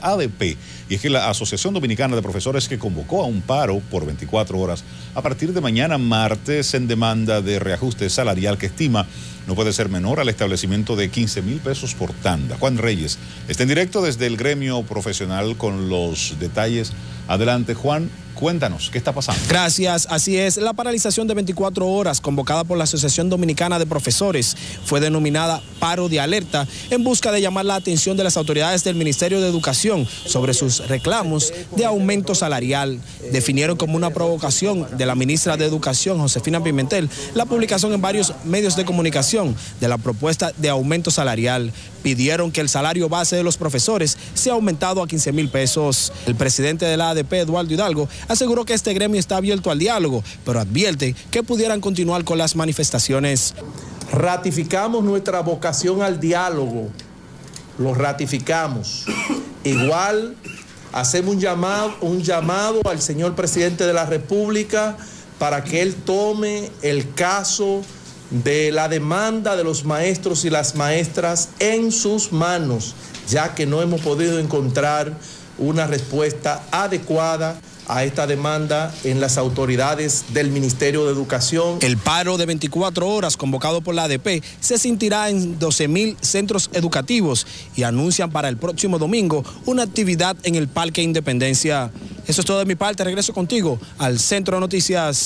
ADP, y es que la Asociación Dominicana de Profesores que convocó a un paro por 24 horas a partir de mañana martes en demanda de reajuste salarial que estima no puede ser menor al establecimiento de 15 mil pesos por tanda. Juan Reyes está en directo desde el gremio profesional con los detalles. Adelante, Juan. Cuéntanos, ¿qué está pasando? Gracias, así es. La paralización de 24 horas convocada por la Asociación Dominicana de Profesores fue denominada paro de alerta en busca de llamar la atención de las autoridades del Ministerio de Educación sobre sus reclamos de aumento salarial. Definieron como una provocación de la ministra de Educación, Josefina Pimentel, la publicación en varios medios de comunicación de la propuesta de aumento salarial. Pidieron que el salario base de los profesores sea aumentado a 15 mil pesos. El presidente de la ADP, Eduardo Hidalgo, aseguró que este gremio está abierto al diálogo, pero advierte que pudieran continuar con las manifestaciones. Ratificamos nuestra vocación al diálogo, lo ratificamos. Igual hacemos un llamado, un llamado al señor presidente de la República para que él tome el caso de la demanda de los maestros y las maestras en sus manos, ya que no hemos podido encontrar una respuesta adecuada a esta demanda en las autoridades del Ministerio de Educación. El paro de 24 horas convocado por la ADP se sentirá en 12 mil centros educativos y anuncian para el próximo domingo una actividad en el Parque Independencia. Eso es todo de mi parte, regreso contigo al Centro de Noticias.